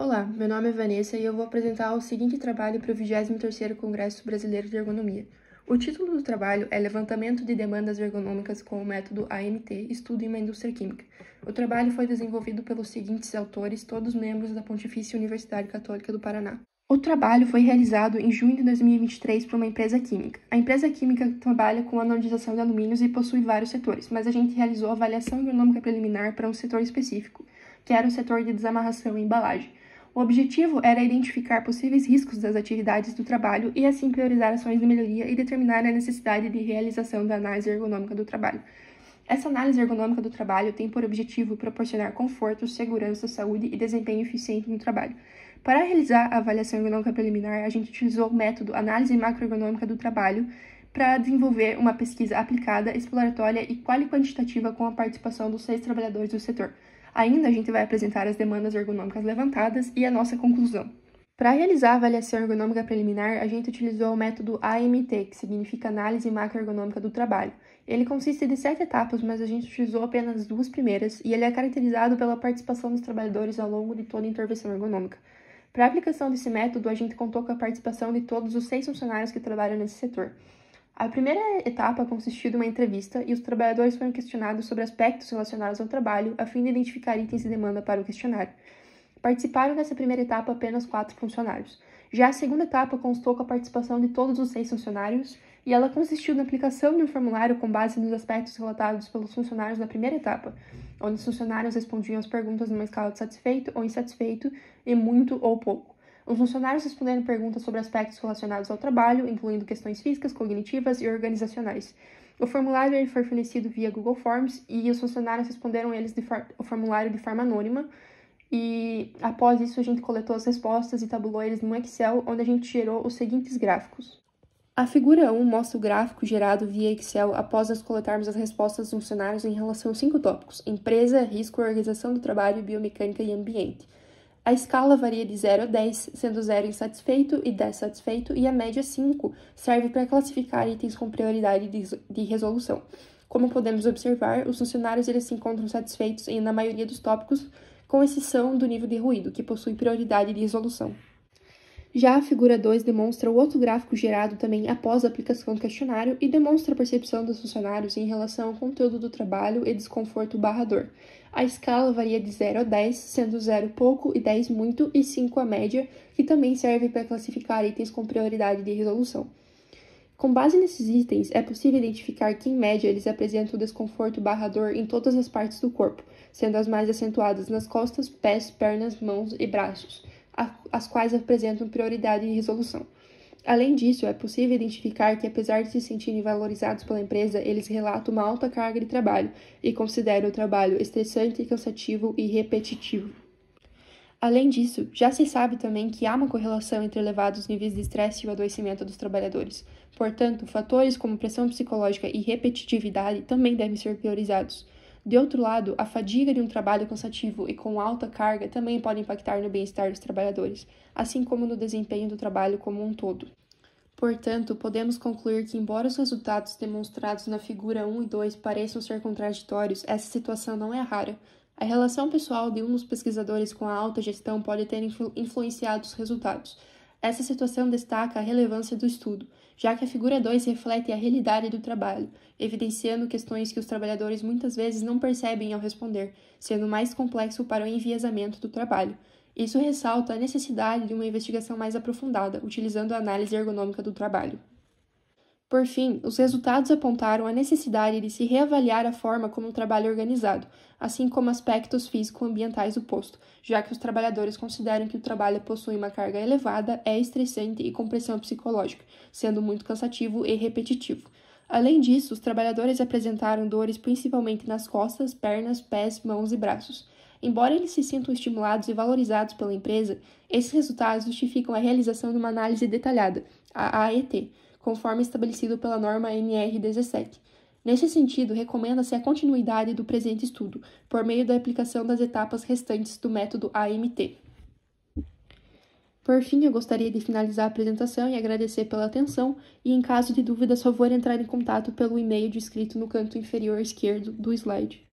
Olá, meu nome é Vanessa e eu vou apresentar o seguinte trabalho para o 23º Congresso Brasileiro de Ergonomia. O título do trabalho é Levantamento de Demandas Ergonômicas com o Método AMT, Estudo em uma Indústria Química. O trabalho foi desenvolvido pelos seguintes autores, todos membros da Pontifícia Universidade Católica do Paraná. O trabalho foi realizado em junho de 2023 por uma empresa química. A empresa química trabalha com anodização de alumínios e possui vários setores, mas a gente realizou avaliação ergonômica preliminar para um setor específico, que era o setor de desamarração e embalagem. O objetivo era identificar possíveis riscos das atividades do trabalho e assim priorizar ações de melhoria e determinar a necessidade de realização da análise ergonômica do trabalho. Essa análise ergonômica do trabalho tem por objetivo proporcionar conforto, segurança, saúde e desempenho eficiente no trabalho. Para realizar a avaliação ergonômica preliminar, a gente utilizou o método análise macroergonômica do trabalho para desenvolver uma pesquisa aplicada, exploratória e quali-quantitativa com a participação dos seis trabalhadores do setor. Ainda a gente vai apresentar as demandas ergonômicas levantadas e a nossa conclusão. Para realizar a avaliação ergonômica preliminar, a gente utilizou o método AMT, que significa Análise Macroergonômica do Trabalho. Ele consiste de sete etapas, mas a gente utilizou apenas duas primeiras, e ele é caracterizado pela participação dos trabalhadores ao longo de toda a intervenção ergonômica. Para a aplicação desse método, a gente contou com a participação de todos os seis funcionários que trabalham nesse setor. A primeira etapa consistiu de uma entrevista e os trabalhadores foram questionados sobre aspectos relacionados ao trabalho, a fim de identificar itens de demanda para o questionário. Participaram dessa primeira etapa apenas quatro funcionários. Já a segunda etapa constou com a participação de todos os seis funcionários e ela consistiu na aplicação de um formulário com base nos aspectos relatados pelos funcionários na primeira etapa, onde os funcionários respondiam as perguntas numa escala de satisfeito ou insatisfeito e muito ou pouco. Os funcionários responderam perguntas sobre aspectos relacionados ao trabalho, incluindo questões físicas, cognitivas e organizacionais. O formulário foi fornecido via Google Forms e os funcionários responderam eles o formulário de forma anônima. E após isso, a gente coletou as respostas e tabulou eles no Excel, onde a gente gerou os seguintes gráficos. A figura 1 mostra o gráfico gerado via Excel após nós coletarmos as respostas dos funcionários em relação a cinco tópicos: empresa, risco, organização do trabalho, biomecânica e ambiente. A escala varia de 0 a 10, sendo 0 insatisfeito e 10 satisfeito, e a média 5 serve para classificar itens com prioridade de resolução. Como podemos observar, os funcionários eles se encontram satisfeitos em, na maioria dos tópicos, com exceção do nível de ruído, que possui prioridade de resolução. Já a figura 2 demonstra o outro gráfico gerado também após a aplicação do questionário e demonstra a percepção dos funcionários em relação ao conteúdo do trabalho e desconforto barra dor. A escala varia de 0 a 10, sendo 0 pouco e 10 muito e 5 a média, que também serve para classificar itens com prioridade de resolução. Com base nesses itens, é possível identificar que, em média, eles apresentam desconforto barra dor em todas as partes do corpo, sendo as mais acentuadas nas costas, pés, pernas, mãos e braços as quais apresentam prioridade de resolução. Além disso, é possível identificar que, apesar de se sentirem valorizados pela empresa, eles relatam uma alta carga de trabalho e consideram o trabalho estressante, cansativo e repetitivo. Além disso, já se sabe também que há uma correlação entre elevados níveis de estresse e o adoecimento dos trabalhadores. Portanto, fatores como pressão psicológica e repetitividade também devem ser priorizados. De outro lado, a fadiga de um trabalho cansativo e com alta carga também pode impactar no bem-estar dos trabalhadores, assim como no desempenho do trabalho como um todo. Portanto, podemos concluir que, embora os resultados demonstrados na figura 1 e 2 pareçam ser contraditórios, essa situação não é rara. A relação pessoal de um dos pesquisadores com a alta gestão pode ter influ influenciado os resultados. Essa situação destaca a relevância do estudo, já que a figura 2 reflete a realidade do trabalho, evidenciando questões que os trabalhadores muitas vezes não percebem ao responder, sendo mais complexo para o enviesamento do trabalho. Isso ressalta a necessidade de uma investigação mais aprofundada, utilizando a análise ergonômica do trabalho. Por fim, os resultados apontaram a necessidade de se reavaliar a forma como o trabalho é organizado, assim como aspectos físico-ambientais do posto, já que os trabalhadores consideram que o trabalho possui uma carga elevada, é estressante e com pressão psicológica, sendo muito cansativo e repetitivo. Além disso, os trabalhadores apresentaram dores principalmente nas costas, pernas, pés, mãos e braços. Embora eles se sintam estimulados e valorizados pela empresa, esses resultados justificam a realização de uma análise detalhada, a AET, conforme estabelecido pela norma NR17. Neste sentido, recomenda-se a continuidade do presente estudo, por meio da aplicação das etapas restantes do método AMT. Por fim, eu gostaria de finalizar a apresentação e agradecer pela atenção, e em caso de dúvidas, favor entrar em contato pelo e-mail descrito no canto inferior esquerdo do slide.